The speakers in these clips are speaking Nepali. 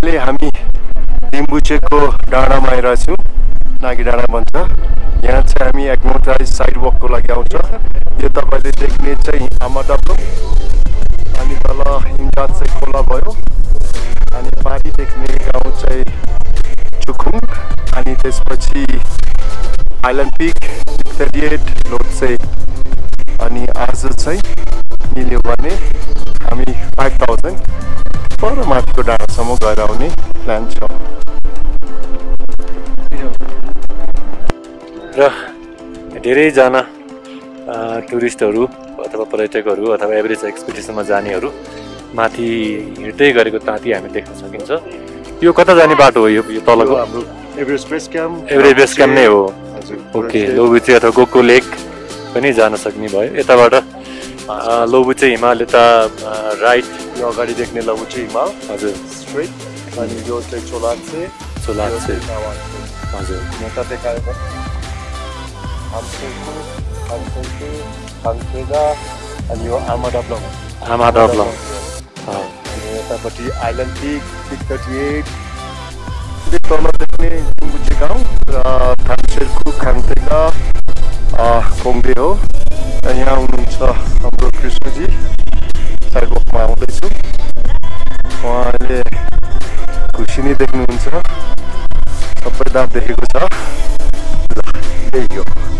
अहिले हामी लिम्बुचेकको डाँडामा आइरहेछौँ नागी डाँडा भन्छ। यहाँ चाहिँ हामी एक्मोटाइज साइड वकको लागि आउँछ। यो तपाईँले देख्ने चाहिँ आमा डब्लु अनि तल इन्डाज चाहिँ खोला भयो। अनि पारी देख्ने गाउँ चाहिँ चुखुङ अनि त्यसपछि आइल्यान्ड पिक थर्टी एट लोड चाहिँ अनि आज चाहिँ मिल्यो भने हामी फाइभ थाउजन्ड पर माथिको डाँडासम्म गएर आउने प्लान छ। र धेरैजना टुरिस्टहरू अथवा पर्यटकहरू अथवा एभरेज एक्सपिडिसनमा जानेहरू माथि हिँड्दै गरेको ताती हामी देख्न सकिन्छ। यो कता जाने बाटो हो यो यो तलको? हाम्रो Everest base camp average base camp नै हो। ओके लोबुचे अथवा गोको लेक पनि जान सक्ने भयो यताबाट लोबुचे हिमाल यता राइट यो अगाडि देख्ने लघु चाहिँ हिमाल हजुर स्ट्रेट अनि यो चाहिँ चोलाक्से चोलाक्से हजुर नेता देखाएको अनि यो आमा डब्लङ आमा डब्लङ यतापट्टि island peak peak thirty eight बुचे गाउँ र थामसेरकु खान्तेगा कोङ्गे हो र यहाँ हुनुहुन्छ हाम्रो कृष्णजी साइडवकमा आउँदैछु उहाँले खुसी नै देख्नुहुन्छ सबै दाँत देखेको छ ल यही हो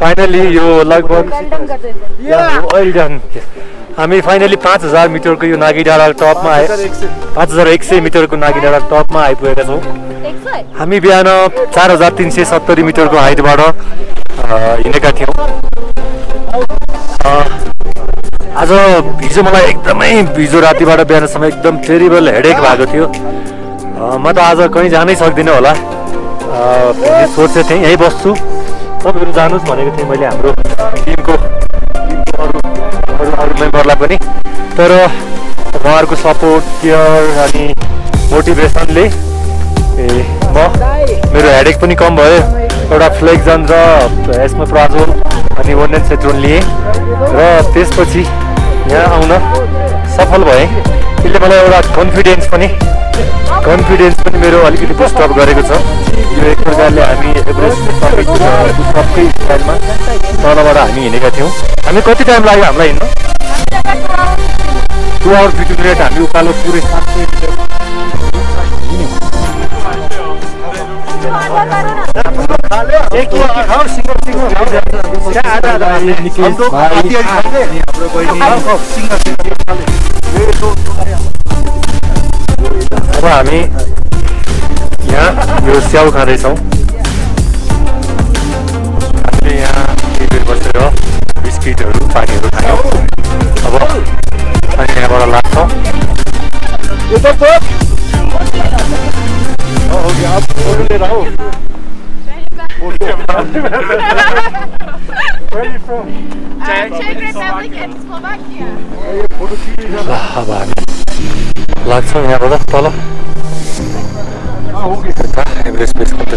फाइनली यो लगभग डन हामी फाइनली पाँच हजार मिटरको यो नागी डाँडा टपमा आए पाँच हजार एक सय मिटरको नागी डाँडा टपमा आइपुगेका छौँ। हामी बिहान चार हजार तिन सय सत्तरी मिटरको हाइटबाट अ, हिँडेका थियौँ। अ, आज हिजो मलाई एकदमै हिजो रातिबाट बिहानसम्म एकदम टेरिबल हेडेक भएको थियो। म त आज कहीँ जानै सक्दिनँ होला। सोचेको थिएँ यहीँ बस्छु। तपाईँहरू जानुहोस् भनेको थिएँ मैले हाम्रो टिमको अरू अरू अरू मेम्बरलाई पनि। तर उहाँहरूको सपोर्ट केयर अनि मोटिभेसनले ए म मेरो हेडेक पनि कम भयो। एउटा फ्लेक्जन र यसमा प्राजोल अनि वन्डेन सेट्रोन लिएँ। र त्यसपछि यहाँ आउन सफल भएँ। त्यसले मलाई एउटा कन्फिडेन्स पनि कन्फिडेन्स पनि मेरो अलिकति बुस्टअप गरेको छ। यो एक प्रकारले हामी एभरेस्ट सबै स्टाइलमा तलबाट हामी हिँडेका थियौँ। हामी कति टाइम लाग्यो हामीलाई हिँड्नु? टु आवर फिफ्टी मिनट हामी उकालो पुरै सात सय मिटर अब हामी यहाँ यो स्याउ खाँदैछौँ हामीले यहाँ बेर बसेर बिस्किटहरू पानीहरू खायौँ अब अनि यहाँबाट लाग्छौँ Czech Republic. And Slovakia. ल अब हामी लाग्छौँ यहाँबाट तल यता एभरेस्ट बेस कम्प्युटरतिर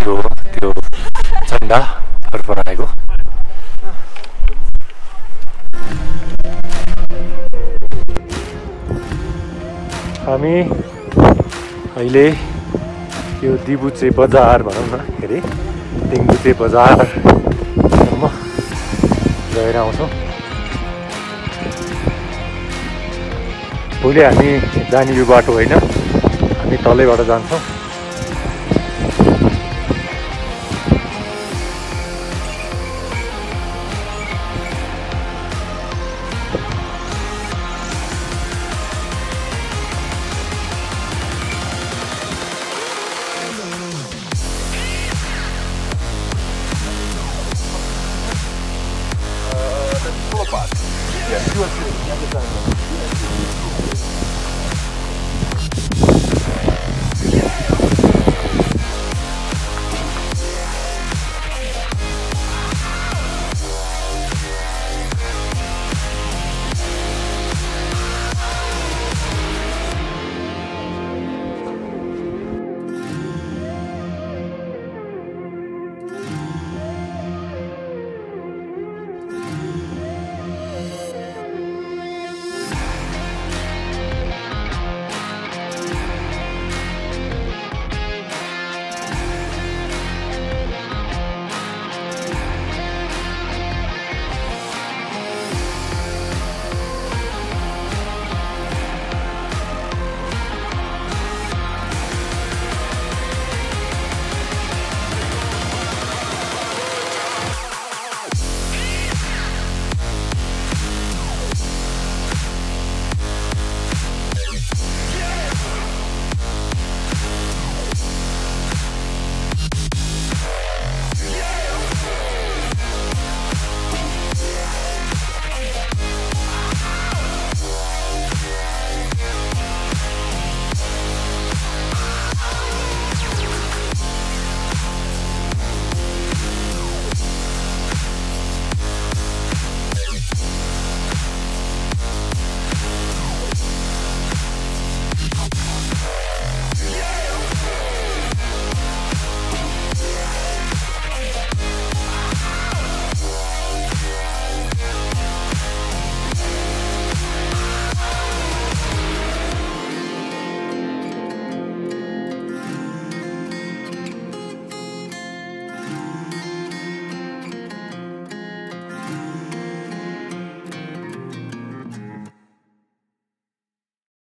त्यो त्यो चन्दा फरफराएको हामी अहिले यो दिबुचे बजार भनौँ न के अरे दिङ्बुचे बजारसम्म गएर आउँछौँ। भोलि हामी जाने यो बाटो होइन हामी तलैबाट जान्छौँ।